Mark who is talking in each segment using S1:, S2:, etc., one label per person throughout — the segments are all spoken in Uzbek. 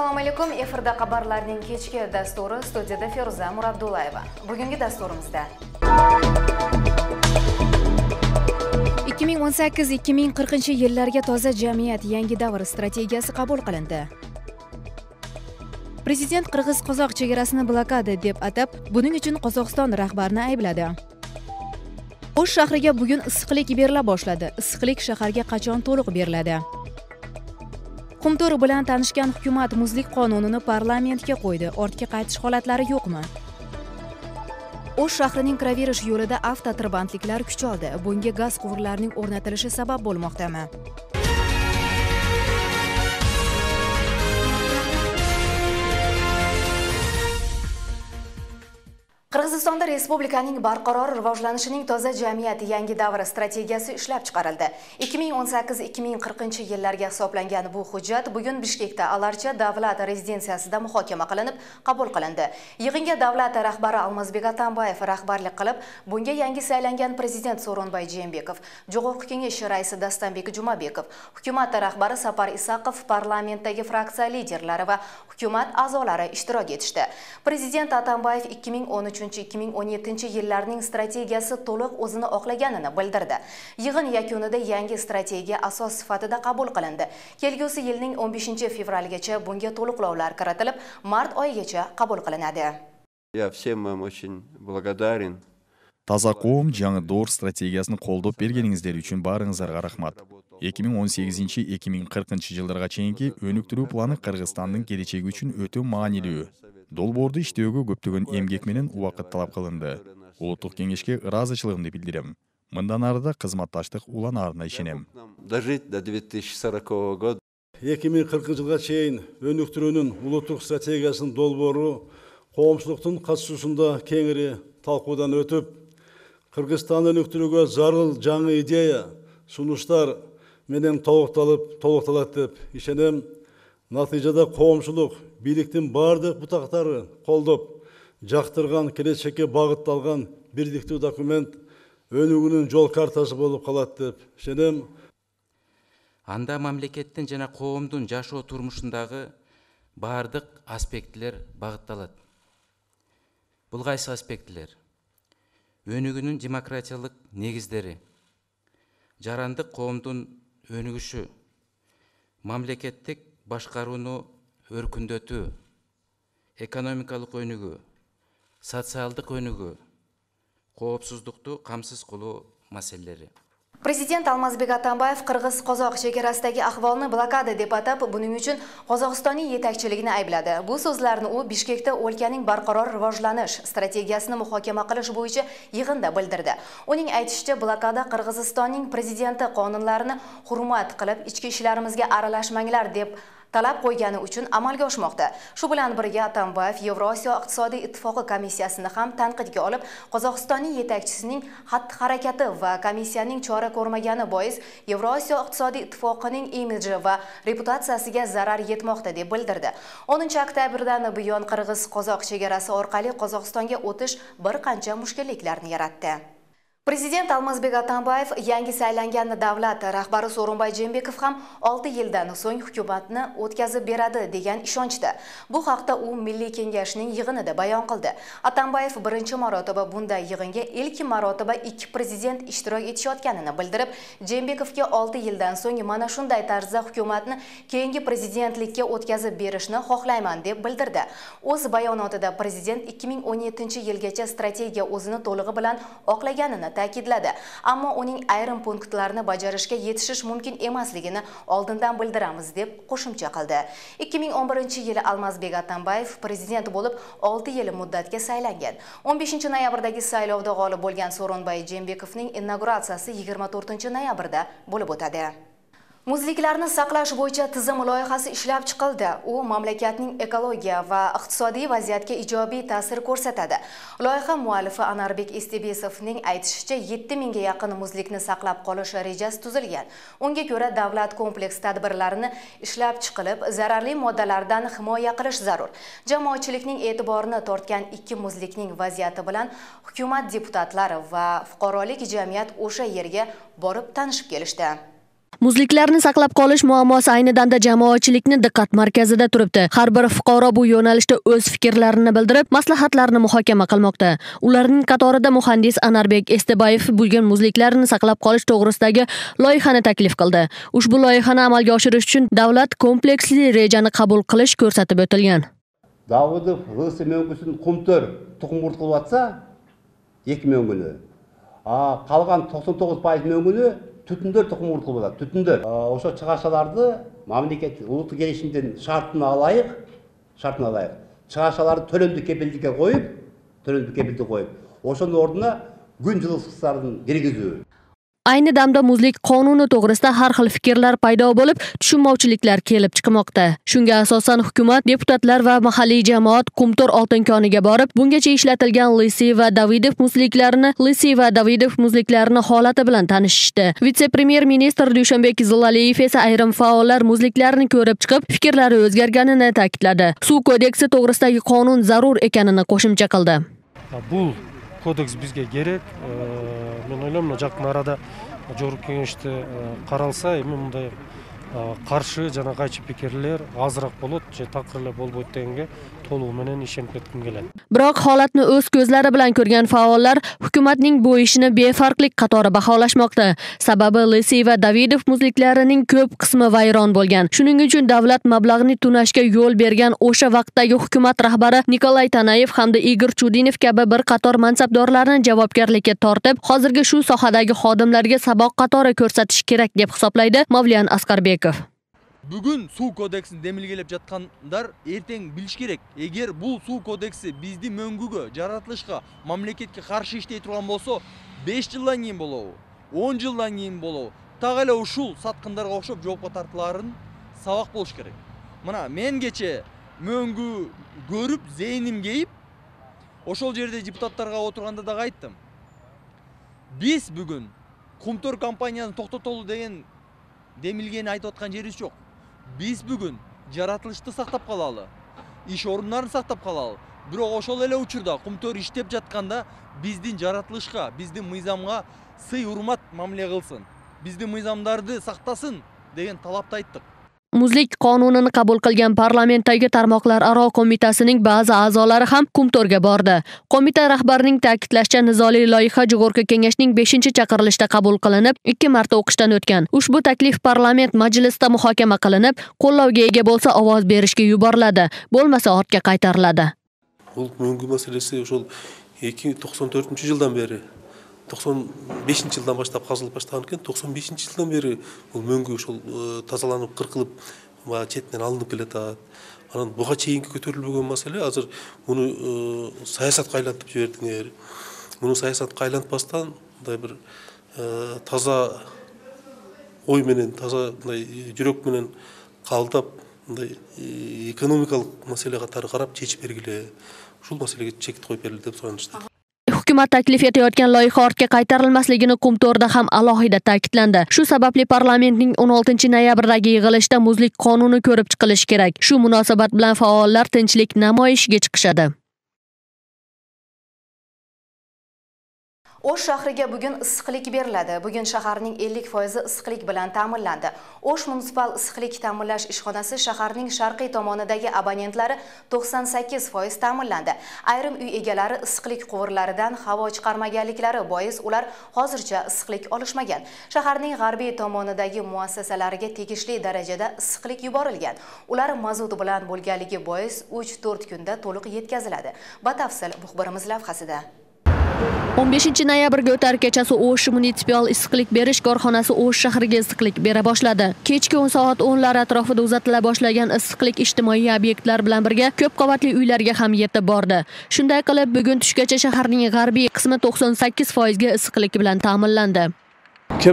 S1: assalomu alaykum. Efirda xabarlarning kechki dasturi studiyada feruza murabdullayeva bugungi dasturimizda. 2018-2040 yillarga toza jamiyat yangi davr strategiyasi qabul qilindi. Prezident qirg'iz qozoq chegarasini blokada deb atab buning uchun qozog'iston rahbarini aybladi. O'sh shahriga bugun issiqlik berila boshladi. Issiqlik shaharga qachon to'liq beriladi? Qumto'ri bilan tanishgan hukumat muzlik qonunini parlamentga qo'ydi. Ortga qaytish holatlari yo'qmi? O'sh shahrining kiraverish yo'lida avtotirbandliklar kuch oldi. Bunga gaz quvurlarining o'rnatilishi sabab bo'lmoqdami? Qirg'izistonda respublikaning barqaror rivojlanishining toza jamiyat yangi davri strategiyasi ishlab chiqarildi. 2018-2040 yillarga hisoblangan bu hujjat bugun bishkekda alarcha davlat rezidensiyasida muhokama qilinib qabul qilindi. Yig'inga davlat rahbari almazbek atambayev rahbarlik qilib bunga yangi saylangan prezident so'ronbay jeenbekov Jog'oq kengash raisi dastanbek jumabekov hukumat rahbari sapar isaqov parlamentdagi fraksiya liderlari va hukumat a'zolari ishtirok etishdi. Prezident atambayev 2013 2017 yillarning strategiyasi to'liq o'zini oqlaganini bildirdi. Yig'in yakunida yangi strategiya asos sifatida qabul qilindi. Kelgusi yilning 15 fevralgacha bunga to'liqlovlar kiritilib mart oyigacha qabul qilinadi.
S2: Я всем вам очень благодарен.
S3: Таза коом жаңы доор стратегиясын колдоп бергениңиздер үчүн баарыңыздарга рахмат. 2018-2040 жылдарга чейинки өнүктүрүү планы кыргызстандын келечеги үчүн өтө маанилүү долбоорду иштөөгө көптөгөн эмгек менен убакыт талап кылынды. улуттук кеңешке ыраазычылыгымды билдирем. Мындан ары да кызматташтык уланаарына ишенем.
S2: Дожить до 2040 года.
S4: Эки миң кыркынчы жылга чейин өнүктүрүүнүн улуттук стратегиясынын долбоору коомчулуктун катышуусунда кеңири талкуудан өтүп кыргызстанды өнүктүрүүгө зарыл жаңы идея сунуштар менен толукталып толукталат деп ишенем. Натыйжада коомчулук бийликтин баардык бутактары колдоп жактырган келечекке багытталган бирдиктүү документ өнүгүүнүн жол картасы болуп калат деп ишенем
S5: анда мамлекеттин жана коомдун жашоо турмушундагы баардык аспектилер багытталат бул кайсы аспектилер өнүгүүнүн демократиялык негиздери жарандык коомдун өнүгүшү мамлекеттик башкарууну өркүндөтүү экономикалык өнүгүү социалдык өнүгүү коопсуздукту камсыз кылуу маселелери
S1: Президент Алмазбек Атамбаев Қырғыз Қозоқ шекарасыдагы ахвалны блокада деп атап, бұның үчүн Қозоқстанның жетекшілігіне айыплады. бул сөздөрүн у Бишкекте өлкенің барқарар рivojlanish стратегиясын muhokama qilish боюнча yig'inda билдирди унун aytishicha, блокада кыргызстандын президенти qonunlarini урмат кылып ички ishlarimizga aralashmanglar деп talab qo'ygani uchun amalga oshmoqda. Shu bilan birga atambayev yevrosiyo iqtisodiy ittifoqi komissiyasini ham tanqidga olib qozog'istonning yetakchisining xatti harakati va komissiyaning chora ko'rmagani bois yevrosiyo iqtisodiy ittifoqining imiji va reputatsiyasiga zarar yetmoqda deb bildirdi. 10 oktyabrdan buyon qirg'iz qozoq chegarasi orqali qozog'istonga o'tish bir qancha mushkulliklarni yaratdi. Prezident Almazbek Atambayev yangi saylangan davlat rahbari So'ronbay Jeenbekov ham 6 yildan so'ng hukumatni o'tkazib beradi degan ishonchda. Bu haqda u Milliy kengashning yig'inida bayon qildi. Atambayev birinchi marotaba bunday yig'inga ilk marotaba ikki prezident ishtirok etishayotganini bildirib, Jeenbekovga 6 yildan so'ng mana shunday tarzda hukumatni keyingi prezidentlikka o'tkazib berishni xohlayman deb bildirdi. O'z bayonotida prezident 2017-yilgacha strategiya o'zini to'lig'i bilan oqlaganini ta'kidladi. Ammo uning ayrim punktlarini bajarishga yetishish mumkin emasligini oldindan bildiramiz deb qo'shimcha qildi. 2011 yili almazbek atambayev prezident bo'lib 6 yil muddatga saylangan. 15 noyabrdagi saylovda g'olib bo'lgan so'ronbay jeenbekovning inauguratsiyasi 24 noyabrda bo'lib o'tadi. Muzliklarni saqlash bo'yicha tizim loyihasi ishlab chiqildi. U mamlakatning ekologiya va iqtisodiy vaziyatga ijobiy ta'sir ko'rsatadi. Loyiha muallifi Anarbek Istebesovning aytishicha 7000 ga yaqin muzlikni saqlab qolish rejasi tuzilgan. Unga ko'ra davlat kompleks tadbirlarini ishlab chiqilib, zararli moddalardan himoya qilish zarur. Jamoatchilikning e'tiborini tortgan ikki muzlikning vaziyati bilan hukumat deputatlari va fuqarolik jamiyat o'sha yerga borib tanishib kelishdi.
S6: Muzliklarni saqlab qolish muammosi ayni damda jamoatchilikni diqqat markazida turibdi. Har bir fuqaro bu yo'nalishda o'z fikrlarini bildirib maslahatlarni muhokama qilmoqda. Ularning qatorida muhandis anarbek estebayev bugun muzliklarni saqlab qolish to'g'risidagi loyihani taklif qildi. Ushbu loyihani amalga oshirish uchun davlat kompleksli rejani qabul qilish ko'rsatib o'tilgan.
S7: Давыдов лысый мөңгүсүн кумтөр тукум куртулуп жатса екі мөңгіні а қалған тоқсан тоғыз пайыз мөңгіні түтүндөр тукум куртулуп атат түтүндөр ошо чыгашаларды мамлекет улуттук келишимдин шартына алайык шартына алайык чыгашаларды төлөмдүү кепилдикке коюп төлөмдүү кепилдикке коюп ошонун ордуна күн жылытгычтарын киргизүү
S6: ayni damda muzlik qonuni to'g'risida har xil fikrlar paydo bo'lib tushunmovchiliklar kelib chiqmoqda. Shunga asosan hukumat deputatlar va mahalliy jamoat qumtor oltin koniga borib bungacha ishlatilgan lisiy va davidov muzliklarini lisiy va davidov muzliklarini holati bilan tanishishdi. Vitse premyer ministr dushanbek zilaliyev esa ayrim faollar muzliklarni ko'rib chiqib fikrlari o'zgarganini ta'kidladi. Suv kodeksi to'g'risidagi qonun zarur ekanini qo'shimcha qildi.
S8: Bu kodeks bizga kerak. E мен ойлойм мына жакын арада жогорку кеңеште каралса эми мындай Э, каршы жана кайчы пикирлер азыраак болот же такыр эле болбойт дегенге толугу менен ишенип кетким келет.
S6: Biroq holatni o'z ko'zlari bilan ko'rgan faollar hukumatning bu ishini befarqlik qatori baholashmoqda sababi lisiy va davidov muzliklarining ko'p qismi vayron bo'lgan shuning uchun davlat mablag'ni tunashga yo'l bergan o'sha vaqtdagi hukumat rahbari nikolay tanayev hamda igor chudinov kabi bir qator mansabdorlarni javobgarlikka tortib hozirgi shu sohadagi xodimlarga saboq qatori ko'rsatish kerak deb hisoblaydi mavliyan askarbekov
S9: бүгүн суу кодексин демилгелеп жаткандар эртең билиш керек. Эгер бул суу кодекси биздин мөңгүгө жаратылышка мамлекетке каршы иштей турган болсо беш жылдан кийин болобу он жылдан кийин болобу так эле ушул саткындарга окшоп жоопко тартылаарын сабак болуш керек. Мына мен кечээ мөңгү көрүп зээним кейип ошол жерде депутаттарга отурганда дагы айттым. Биз бүгүн кумтөр компанияны токтотолу деген демилгени айтып аткан жерибиз жок биз бүгүн жаратылышты сактап калалы иш орундарын сактап калалы бирок ошол эле учурда кумтөр иштеп жатканда биздин жаратылышка биздин мыйзамга сый урмат мамиле кылсын биздин мыйзамдарды сактасын деген талапты айттык
S6: muzlik qonunini qabul qilgan parlamentdagi tarmoqlararo qo'mitasining ba'zi a'zolari ham kumtorga bordi. Qo'mita rahbarining ta'kidlashicha nizoli loyiha jug'urka kengashning beshinchi chaqirilishida qabul qilinib ikki marta o'qishdan o'tgan. Ushbu taklif parlament majlisida muhokama qilinib qo'llovga ega bo'lsa ovoz berishga yuboriladi bo'lmasa ortga qaytariladi.
S10: Бул мөңгү маселеси ошол эки токсон төртүнчү токсон бешинчи жылдан баштап казылып баштаган экен токсон бешинчи жылдан бери бул мөңгү ошол тазаланып кыркылып баягы четинен алынып келатат. Анан буга чейинки көтөрүлбөгөн маселе азыр муну саясатка айлантып жибердиңер муну саясатка айлантпастан мындай бир таза ой менен таза мындай жүрөк менен кабылдап мындай экономикалык маселе катары карап чечип бергиле. Ушул маселеге чек коюп бергиле деп суранышты
S6: hukumat taklif etayotgan loyiha ortga qaytarilmasligini qumtorda ham alohida ta'kidlandi. Shu sababli parlamentning 16 noyabrdagi yig'ilishida muzlik qonuni ko'rib chiqilishi kerak. Shu munosabat bilan faollar tinchlik namoyishiga chiqishadi.
S1: O'sh shahriga bugun issiqlik beriladi. Bugun shaharning 50% issiqlik bilan ta'minlandi. O'sh munisipal issiqlik ta'minlash ishxonasi shaharning sharqiy tomonidagi abonentlari 98% ta'minlandi. Ayrim uy egalari issiqlik quvurlaridan havo chiqarmaganliklari bois ular hozircha issiqlik olishmagan. Shaharning g'arbiy tomonidagi muassasalariga tegishli darajada issiqlik yuborilgan. Ular mazut bilan bo'lganligi bois 3-4 kunda to'liq yetkaziladi. Batafsil muxbirimiz lavhasida
S6: 15 noyabrga o'tar kechasi O'sh munitsipal issiqlik berish korxonasi O'sh shahriga issiqlik bera boshladi. Kechki 10 soat 10 lar atrofida uzatila boshlagan issiqlik ijtimoiy obyektlar bilan birga ko'p qavatli uylarga ham yetib bordi. Shunday qilib, bugun tushgacha shaharning g'arbiy qismi 98% ga issiqlik bilan ta'minlandi.
S11: кээ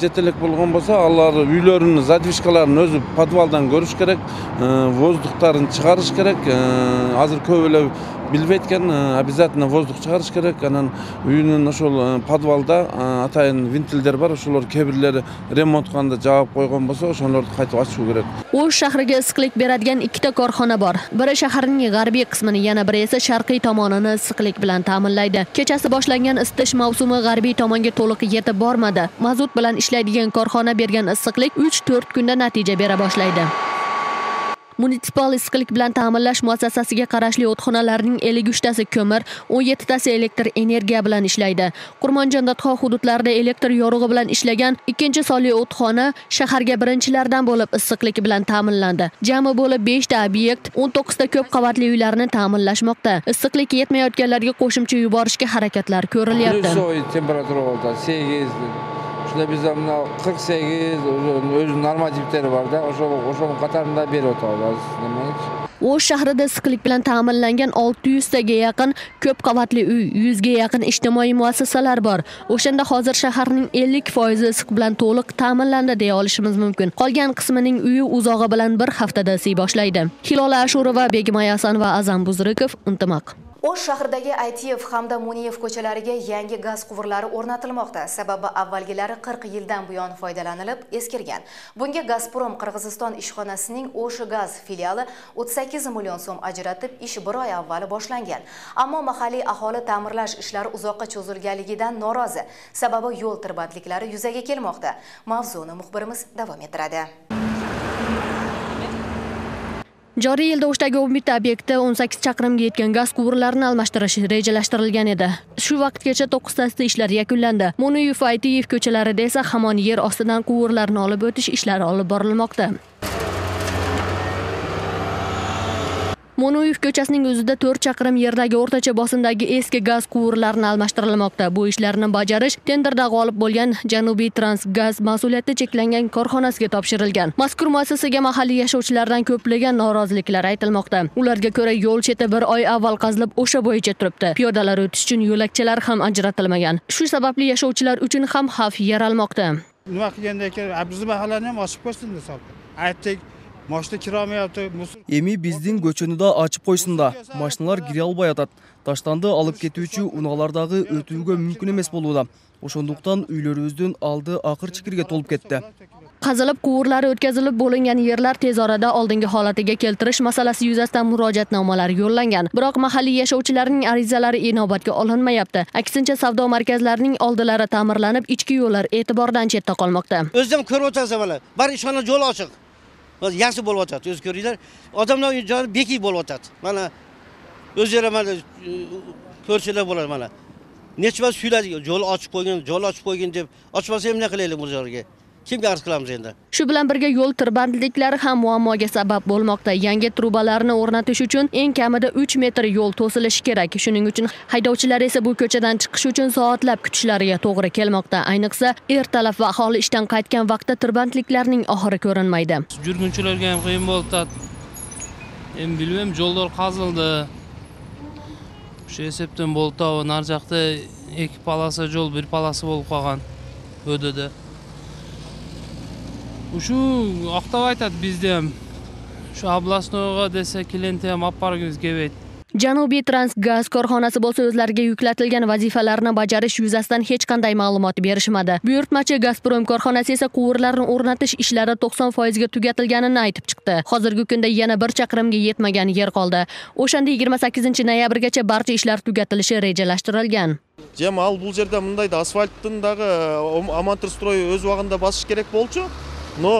S11: жетелек bo'lgan bo'lsa алар үйлөрүнүн задвижкаларын o'zi подвалдан ko'rish kerak e, воздуктарын chiqarish kerak e, hozir ko'p эле билбейт экен обязательно воздух чыгарыш керек. Анан үйүнүн ошол e, подвалда e, атайын вентилдер бар. Ошолор кээ бирлери ремонт кылганда жаап койгон болсо ошолорду кайтып ачуу керек.
S6: Ош shahriga ысыклык beradigan ikkita korxona bor biri shaharning g'arbiy qismini yana biri esa sharqiy tomonini issiqlik bilan ta'minlaydi kechasi boshlangan isitish mavsumi g'arbiy tomonga to'liq yetib bormadi mazut bilan ishlaydigan korxona bergan issiqlik 3-4 kunda natija bera boshlaydi munitsipal issiqlik bilan ta'minlash muassasasiga qarashli o'txonalarning 53 tasi ko'mir 17 tasi elektr energiya bilan ishlaydi. Qurmon Jandatxon hududlarida elektr yorug'i bilan ishlagan ikkinchi sonli o'txona shaharga birinchilardan bo'lib issiqlik bilan ta'minlandi. Jami bo'lib 5 ta obyekt 19 ta ko'p qavatli uylarni ta'minlashmoqda. Issiqlik yetmayotganlarga qo'shimcha yuborishga harakatlar ko'rilyapti.
S11: Temperatura oldi 8 ustiga biza mana qirq sakkiz o'zi normativlari borda o'sha o'sha qatorida berib o'tyapmiz
S6: o'sh shahrida issiqlik bilan ta'minlangan 600 taga yaqin ko'p qavatli uy 100 ga yaqin ijtimoiy muassasalar bor. O'shanda hozir shaharning 50% issiq bilan to'liq ta'minlandi deya olishimiz mumkin. Qolgan qismining uyi uzog'i bilan bir haftada siy boshlaydi. Hilola ashurova begimay asanova azam buzrikov intimaq.
S1: O'sh shahridagi Aytiyev hamda Muniyev ko'chalariga yangi gaz quvurlari o'rnatilmoqda. Sababi avvalgilari 40 yildan buyon foydalanilib eskirgan. Bunga Gazprom Qirg'iziston ishxonasining O'sh gaz filiali 38 million so'm ajratib, ish bir oy avval boshlangan. Ammo mahalliy aholi ta'mirlash ishlari uzoqqa cho'zilganligidan norozi. Sababi yo'l tirbandliklari yuzaga kelmoqda. Mavzuni muxbirimiz davom ettiradi.
S6: Joriy yilda O'shdagi Umid obyektda 18 chaqirimga yetgan gaz quvurlarini almashtirish rejalashtirilgan edi. Shu vaqtgacha 9 tasida ishlar yakunlandi. Mo'nuyeva Aytiyev ko'chalarida esa hamon yer ostidan quvurlarni olib o'tish ishlari olib borilmoqda. Mo'noyev ko'chasining o'zida 4 chaqirim yerdagi o'rtacha bosimdagi eski gaz quvurlarini almashtirilmoqda. Bu ishlarni bajarish tenderda g'olib bo'lgan Janubiy Transgaz mas'uliyati cheklangan korxonasiga topshirilgan. Mazkur muassasaga mahalliy yashovchilardan ko'plagan noroziliklar aytilmoqda. Ularga ko'ra yo'l cheti bir oy avval qazilib o'sha bo'yicha turibdi. Piyodalar o'tish uchun yo'lakchalar ham ajratilmagan. Shu sababli yashovchilar uchun ham xavf yaralmoqda.
S12: nima qilganda keyin bizni mahallani ham ochib qo'ysin deb aytdik moshina kirolmayapti
S13: эми биздин көчөнү да ачып койсун да машиналар кире албай атат таштанды алып кетүүчү унаалар дагы өтүүгө мүмкүн эмес болууда ошондуктан үйлөрүбүздүн алды акыр чикирге толуп кетти
S6: Qazilib quvurlari o'tkazilib bo'lingan yerlar tez orada oldingi holatiga keltirish masalasi yuzasidan murojaatnomalar yo'llangan. Biroq mahalliy yashovchilarning arizalari inobatga olinmayapti. Aksincha savdo markazlarining oldilari ta'mirlanib, ichki yo'llar e'tibordan chetda qolmoqda.
S14: o'zim ko'rib o'tasiz mana bar ishxona yo'l ochiq Hozir yaxshi bo'lyapti o'zi ko'ringlar. Odamlar joni bekik bo'lyapti. Mana o'zinglar mana ko'rsanglar bo'ladi mana. Necha marta suyladik yo'l ochib qo'ygin yo'l ochib qo'ygin deb ochmasa ham nima qilaylik bu joyga kimga arz qilamiz endi
S6: Shu bilan birga yo'l tirbandliklari ham muammoga sabab bo'lmoqda. Yangi trubalarni o'rnatish uchun eng kamida 3 metr yo'l to'silishi kerak. Shuning uchun haydovchilar esa bu ko'chadan chiqish uchun soatlab kutishlariga to'g'ri kelmoqda. Ayniqsa, ertalab va aholi ishdan qaytgan vaqtda tirbandliklarning oxiri ko'rinmaydi.
S15: жүргүнчүлөргө эми кыйын болуп атат эми билбейм жолдор казылды ушу эсептен болуп атабы нары жакта эки полоса жол бир полоса өдөдө ушу актап айтат бизди эми ушу областнойго десе клиентем алып баргыбыз келбейт
S6: Janubiy Transgaz korxonasi bo'lsa o'zlariga yuklatilgan vazifalarni bajarish yuzasidan hech qanday ma'lumot berishmadi. Buyurtmachi Gazprom korxonasi esa quvurlarni o'rnatish ishlari 90% ga tugatilganini aytib chiqdi. Hozirgi kunda yana bir chaqirimga yetmagan yer qoldi. O'shanda 28-noyabrgacha barcha ishlar tugatilishi rejalashtirilgan.
S16: жем ал бул жерде мындай да асфальттын дагы амантырстрой өз убагында басыш керек болчу но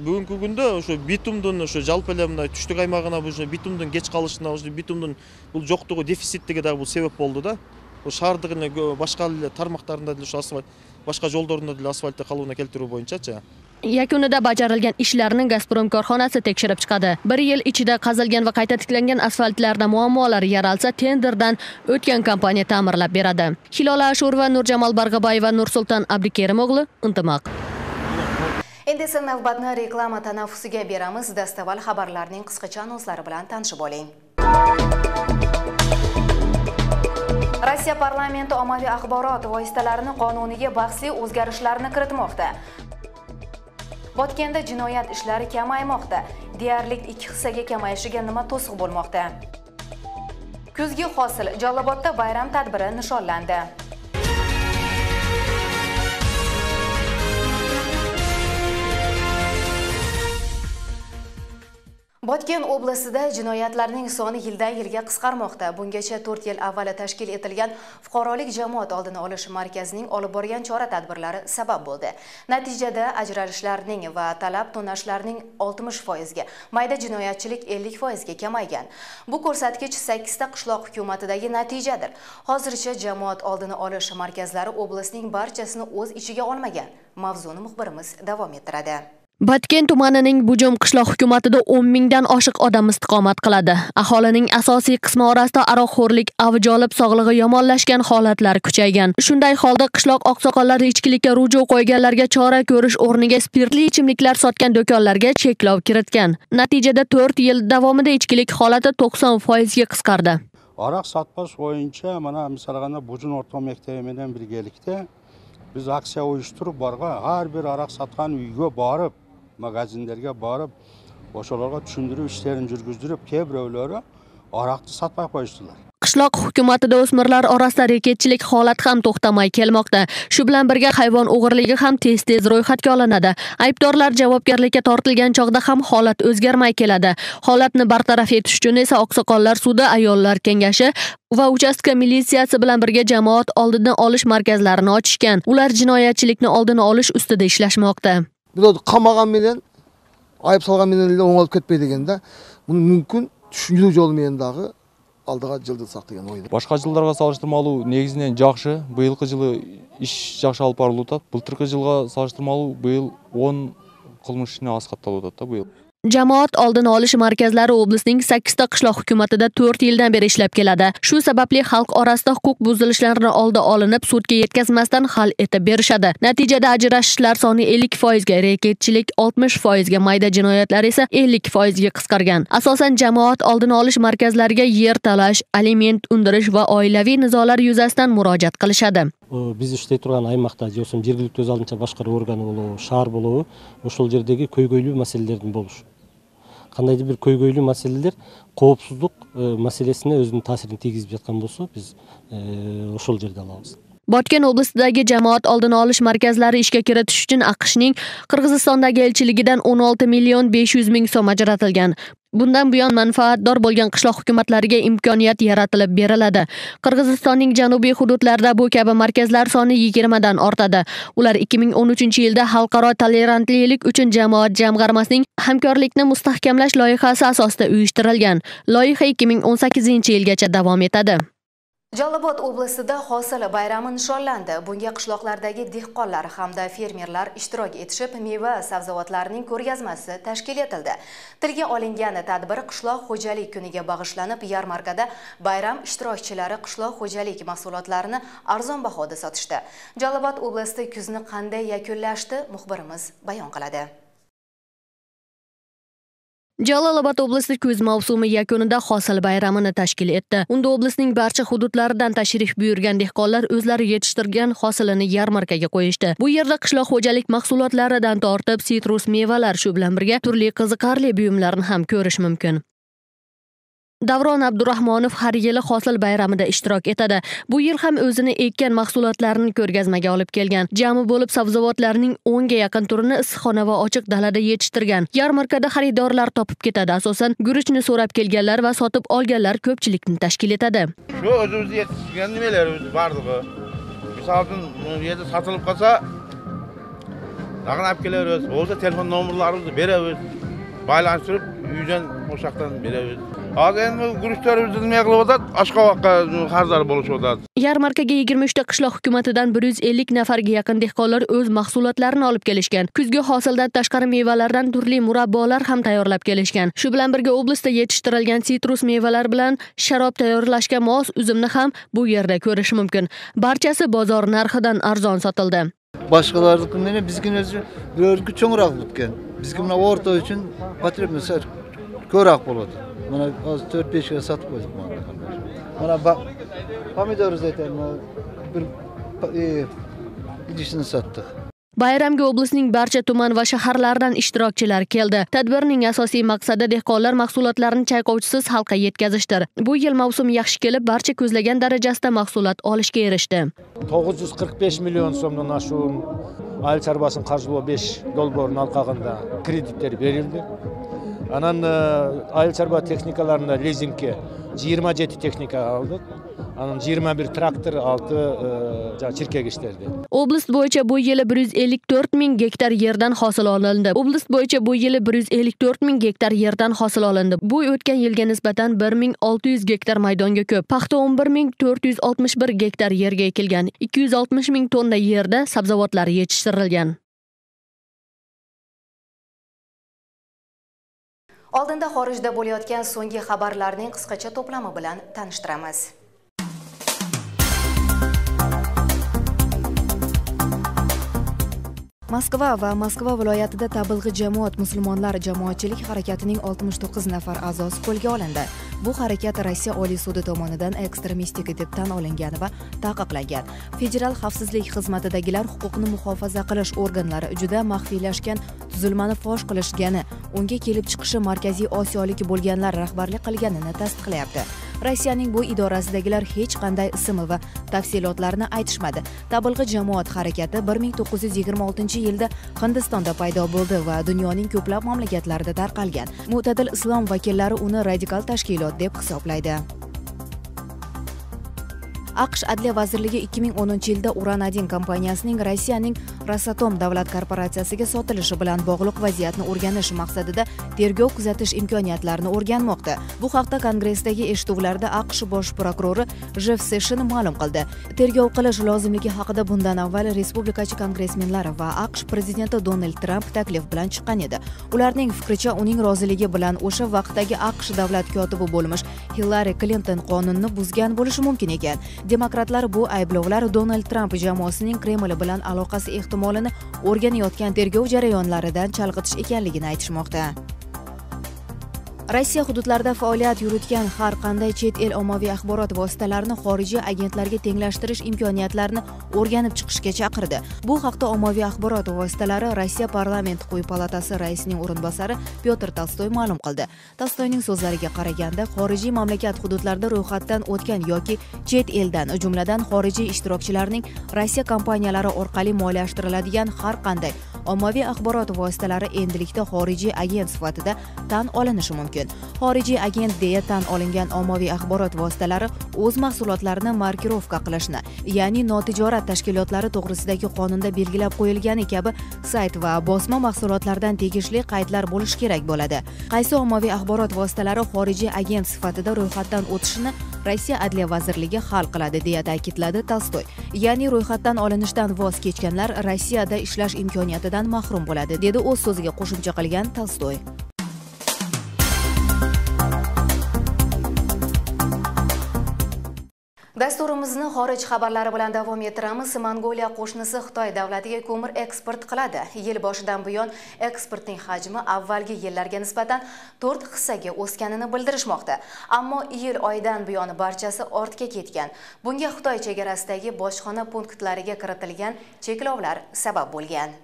S16: бүгүнкү күндө ошо битумдун ошо жалпы эле мындай түштүк аймагына уже битумдун кеч калышына уже битумдун бул жоктугу дефициттиги дагы бул себеп болду да бул шаардык эле башка эле тармактарында деле ошо асфальт башка жолдорунда деле асфальтты калыбына келтирүү боюнчачы
S6: Yakunida bajarilgan ishlarni Gazprom korxonasi tekshirib chiqadi. 1 yil ichida qazilgan va qayta tiklangan asfaltlarda muammolar yaralsa, tenderdan o'tgan kompaniya ta'mirlab beradi. Hilola Ashurova, Nurjamol Barg'abayeva, Nursulton Abdukerimog'lu, Intimoq.
S1: Endi esa navbatni reklama tanaffusiga beramiz. Dastavval xabarlarning qisqacha anonslari bilan tanishib oling. Rossiya parlamenti ommaviy axborot vositalarini qonuniga bahsli o'zgarishlarni kiritmoqda. Botganda jinoyat ishlari kamaymoqda. Deyarli ikki hissaga kamayishiga nima to'siq bo'lmoqda? kuzgi hosil jalolobodda bayram tadbiri nishonlandi Botken oblastida jinoyatlarning soni yildan yilga qisqarmoqda. Bungacha 4 yil avval tashkil etilgan fuqarolik jamoat oldini olish markazining olib borgan chora-tadbirlari sabab bo'ldi. Natijada ajralishlarning va talab to'nashlarning 60% ga, mayda jinoyatchilik 50% ga kamaygan. Bu ko'rsatkich 8 ta qishloq hukumatidagi natijadir. Hozircha jamoat oldini olish markazlari oblastning barchasini o'z ichiga olmagan. Mavzuni muxbirimiz davom ettiradi.
S6: Batken tumanining Bujum qishloq hukumatida 10 mingdan oshiq odam istiqomat qiladi. Aholining asosiy qismi orasida aroqxo'rlik avj olib, sog'lig'i yomonlashgan holatlar kuchaygan. Shunday holda qishloq oqsoqollari ichkilikka ruju qo'yganlarga chora ko'rish o'rniga spirtli ichimliklar sotgan do'konlarga cheklov kiritgan. Natijada 4 yil davomida ichkilik holati 90% ga qisqardi.
S17: Aroq sotmoq bo'yicha mana misol qilganda Bujun o'rta maktabi bilan birgalikda biz aksiya uyushtirib borgan har bir aroq sotgan uyga borib magazinlarga borib o'shalarga tushuntiruv ishlarini yurgizdirib keybirovlari aroqni sotmay qo'yishdilar.
S6: Qishloq hukumatida o'smirlar orasida reketchilik holati ham to'xtamay kelmoqda. Shu bilan birga hayvon o'g'irligi ham tez tez ro'yxatga olinadi. Aybdorlar javobgarlikka tortilgan chog'da ham holat o'zgarmay keladi. Holatni bartaraf etish uchun esa oqsoqollar sudi ayollar kengashi va uchastka militsiyasi bilan birga jamoat oldini olish markazlarini ochishgan. Ular jinoyatchilikni oldini olish ustida ishlashmoqda.
S18: біреуді қамағанменен айып салғанменен де оңалып кетпей деген да бұны мүмкін түсіндіру жолымен дағы алдыға жылдырсақ деген ойда
S19: басқа жылдарға салыстырмалы негізінен жақсы быйылкы жылы іш жақсы алып барылып атат былтыркы жылга салыштырмалуу быйыл он кылмыш ишине аскатталып атат да быйыл
S6: Jamoat oldini olish markazlari oblastning 8 ta qishloq hukumatida 4 yildan beri ishlab keladi. Shu sababli xalq orasida huquq buzilishlarini oldi olinib, sudga yetkazmasdan hal etib berishadi. Natijada ajrashishlar soni 50% ga, reketchilik 60% ga, mayda jinoyatlar esa 50% ga qisqargan. Asosan jamoat oldini olish markazlariga yer talash, aliment undirish va oilaviy nizolar yuzasidan murojaat qilishadi.
S20: Биз иштей турган аймакта же болбосо жергиликтүү өз алдынча башкаруу органы болобу шаар болобу ошол жердеги көйгөйлүү маселелердин болушу кандайдыр бир көйгөйлүү маселелер коопсуздук маселесине өзүнүн таасирин тийгизип жаткан болсо биз ошол жерде алабыз
S6: Botken oblastidagi jamoat oldini olish markazlari ishga kiritish uchun AQShning Qirg'izistondagi elchiligidan 16 million 500 ming so'm ajratilgan. Bundan buyon manfaatdor bo'lgan qishloq hukumatlariga imkoniyat yaratilib beriladi. Qirg'izistonning janubiy hududlarida bu kabi markazlar soni 20 dan ortadi. Ular 2013-yilda xalqaro tolerantlilik uchun jamoat jamg'armasining hamkorlikni mustahkamlash loyihasi asosida uyushtirilgan. Loyiha 2018-yilgacha davom etadi.
S1: Jalolobod oblastida hosil bayrami nishonlandi. Bunga qishloqlardagi dehqonlar hamda fermerlar ishtirok etishib, meva sabzavotlarining ko'rgazmasi tashkil etildi. Tilga olingan tadbir qishloq xo'jalik kuniga bag'ishlanib, yarmarkada bayram ishtirokchilari qishloq xo'jalik mahsulotlarini arzon bahoda sotishdi. Jalolobod oblasti kuzni qanday yakunlashdi? Muxbirimiz bayon qiladi.
S6: Jalolobod oblasti kuz mavsumi yakunida hosil bayramini tashkil etdi. Unda oblastning barcha hududlaridan tashrif buyurgan dehqonlar o'zlari yetishtirgan hosilini yarmarkaga qo'yishdi. Bu yerda qishloq xo'jalik mahsulotlaridan tortib sitrus mevalar shu bilan birga turli qiziqarli buyumlarni ham ko'rish mumkin. Davron Abdurahmonov har yili hosil bayramida ishtirok etadi. Bu yil ham o'zini ekkan mahsulotlarini ko'rgazmaga olib kelgan. Jami bo'lib sabzavotlarning 10 ga yaqin turini issiqxona va ochiq dalada yetishtirgan. Yarmarkada xaridorlar topib ketadi. Asosan guruchni so'rab kelganlar va sotib olganlar ko'pchilikni tashkil etadi.
S21: Shu o'zimiz yetishtirgan nimalarimiz bardigi. Misol uchun bu yerda sotilib qolsa, tag'in olib kelamiz. Bo'lsa telefon nomerlarimizni beraverasiz Baylantirib, uydan o'sha yoqdan beramiz. hozir endi guruchlarimizni nima qilib o'tadi oshqovoqqa qarzlar bo'lishyotadi
S6: yarmarkaga 23 ta qishloq hukumatidan 150 nafarga yaqin dehqonlar o'z mahsulotlarini olib kelishgan. Kuzgi hosildan tashqari mevalardan turli murabbolar ham tayyorlab kelishgan. Shu bilan birga oblastda yetishtirilgan sitrus mevalar bilan sharob tayyorlashga mos uzumni ham bu yerda ko'rish mumkin. Barchasi bozor narxidan arzon sotildi.
S22: Boshqalarniki menен bizdikini o'zi birorki cho'ngroq bitgan bizga mana o'rta uchun потребность ko'proq bo'ladi. Mana hozir to'rt beshga sotib qo'ydik mana pomidor aytaymi bir idishini sotdik
S6: bayramga oblastning barcha tuman va shaharlaridan ishtirokchilar keldi. Tadbirning asosiy maqsadi dehqonlar mahsulotlarini chayqovchisiz xalqqa yetkazishdir. Bu yil mavsum yaxshi kelib barcha ko'zlagan darajasida mahsulot olishga erishdi.
S23: To'qqiz yuz qirq besh million so'mdan oshiq айыл чарбасын каржылоо беш долбоорун алкагында кредиттер берилди анан э, айыл чарба техникаларына лизингке жыйырма жети техника алдык. Анан жыйырма бир трактор алты жанагы чиркегичтерди
S6: облыс bo'yicha bu yili bir yuz ellik to'rt ming gektar yerdan hosil olindi oblast bo'yicha bu yili bir yuz ellik to'rt ming gektar yerdan hosil olindi bu o'tgan yilga nisbatan bir ming olti yuz gektar maydonga ko'p paxta o'n bir ming to'rt yuz oltmish bir gektar yerga ekilgan ikki yuz oltmish ming tonna yerda sabzavotlar yetishtirilgan
S1: oldinda xorijda bo'layotgan so'nggi xabarlarning qisqacha to'plami bilan tanishtiramiz. Moskva va moskva viloyatida tablig'i jamoat musulmonlar jamoatchilik harakatining 69 nafar a'zosi qo'lga olindi. Bu harakat rossiya oliy sudi tomonidan ekstremistik deb tan olingan va taqiqlangan. Federal xavfsizlik xizmatidagilar huquqni muhofaza qilish organlari juda maxfiylashgan tuzilmani fosh qilishgani unga kelib chiqishi markaziy osiyolik bo'lganlar rahbarlik qilganini tasdiqlayapti. Rossiyaning bu idorasidagilar hech qanday ismi va tafsilotlarni aytishmadi. Tablig'i jamoat harakati 1926 yilda hindistonda paydo bo'ldi va dunyoning ko'plab mamlakatlarida tarqalgan. Mo'tadil islom vakillari uni radikal tashkilot deb hisoblaydi. Aqsh adliya vazirligi 2010 yilda uran 1 kompaniyasining rossiyaning rosatom davlat korporatsiyasiga sotilishi bilan bog'liq vaziyatni o'rganish maqsadida tergov kuzatish imkoniyatlarini o'rganmoqda. Bu haqda kongressdagi eshituvlarda aqsh bosh prokurori jeff seshin ma'lum qildi. Tergov qilish lozimligi haqida bundan avval respublikachi kongressmenlar va aqsh prezidenti donald tramp taklif bilan chiqqan edi. Ularning fikricha uning roziligi bilan o'sha vaqtdagi aqsh davlat kotibi bo'lmish hillari klinton qonunni buzgan bo'lishi mumkin ekan. Demokratlar bu ayblovlar donald tramp jamoasining kreml bilan aloqasi ehtimolini o'rganayotgan tergov jarayonlaridan chalg'itish ekanligini aytishmoqda. Rossiya hududlarida faoliyat yuritgan har qanday chet el ommaviy axborot vositalarini xorijiy agentlarga tenglashtirish imkoniyatlarini o'rganib chiqishga chaqirdi. Bu haqda ommaviy axborot vositalari rossiya parlament quyi palatasi raisining o'rinbosari pyotr tolstoy ma'lum qildi. Tolstoyning so'zlariga qaraganda xorijiy mamlakat hududlarida ro'yxatdan o'tgan yoki chet eldan jumladan xorijiy ishtirokchilarning rossiya kompaniyalari orqali moliyalashtiriladigan har qanday ommaviy axborot vositalari endilikda xorijiy agent sifatida tan olinishi mumkin. Xorijiy agent deya tan olingan ommaviy axborot vositalari o'z mahsulotlarini markirovka qilishni ya'ni notijorat tashkilotlari to'g'risidagi qonunda belgilab qo'yilgani kabi sayt va bosma mahsulotlardan tegishli qaydlar bo'lishi kerak bo'ladi. Qaysi ommaviy axborot vositalari xorijiy agent sifatida ro'yxatdan o'tishini rossiya adliya vazirligi hal qiladi deya ta'kidladi tolstoy. Ya'ni ro'yxatdan olinishdan voz kechganlar rossiyada ishlash imkoniyatidan mahrum bo'ladi dedi o'z so'ziga qo'shimcha qilgan tolstoy. Dasturimizni xorij xabarlari bilan davom ettiramiz. Mongoliya qo'shnisi xitoy davlatiga ko'mir eksport qiladi. Yil boshidan buyon eksportning hajmi avvalgi yillarga nisbatan to'rt hissaga o'sganini bildirishmoqda. Ammo iyul oyidan buyon barchasi ortga ketgan. Bunga xitoy chegarasidagi bojxona punktlariga kiritilgan cheklovlar sabab bo'lgan.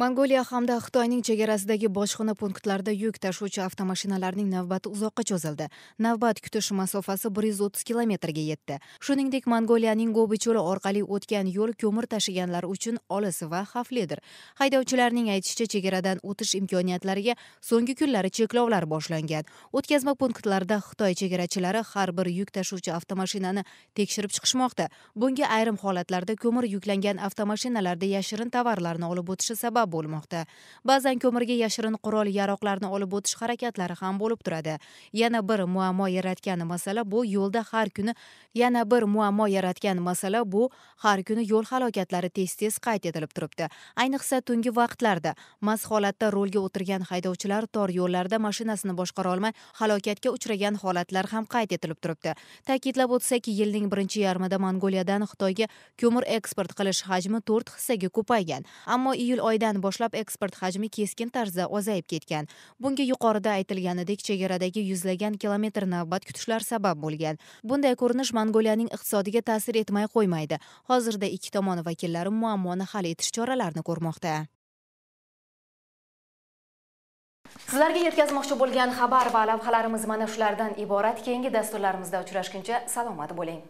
S1: Mongoliya hamda xitoyning chegarasidagi bojxona punktlarida yuk tashuvchi avtomashinalarning navbati uzoqqa cho'zildi. Navbat kutish masofasi bir yuz o'ttiz kilometrga yetdi. Shuningdek mongoliyaning gobi cho'li orqali o'tgan yo'l ko'mir tashiganlar uchun olis va xavflidir. Haydovchilarning aytishicha chegaradan o'tish imkoniyatlariga so'nggi kunlari cheklovlar boshlangan. O'tkazma punktlarda xitoy chegarachilari har bir yuk tashuvchi avtomashinani tekshirib chiqishmoqda. Bunga ayrim holatlarda ko'mir yuklangan avtomashinalarda yashirin tovarlarni olib o'tishi sabab bo'lmoqda. Ba'zan ko'mirga yashirin qurol yaroqlarni olib o'tish harakatlari ham bo'lib turadi. Yana bir muammo yaratgan masala bu yo'lda har kuni yana bir muammo yaratgan masala bu har kuni yo'l halokatlari tez tez qayd etilib turibdi. Ayniqsa tungi vaqtlarda mast holatda rulga o'tirgan haydovchilar tor yo'llarda mashinasini boshqara olmay halokatga uchragan holatlar ham qayd etilib turibdi. Ta'kidlab o'tsak yilning birinchi yarmida mongoliyadan xitoyga ko'mir eksport qilish hajmi to'rt hissaga ko'paygan. Ammo iyul oyidan yildan boshlab eksport hajmi keskin tarzda ozayib ketgan. Bunga yuqorida aytilganidek chegaradagi yuzlagan kilometr navbat kutishlar sabab bo'lgan. Bunday ko'rinish mongoliyaning iqtisodiga ta'sir etmay qo'ymaydi. Hozirda ikki tomon vakillari muammoni hal etish choralarini ko'rmoqda. Sizlarga yetkazmoqchi bo'lgan xabar va lavhalarimiz mana shulardan iborat. Keyingi dasturlarimizda uchrashguncha salomat bo'ling.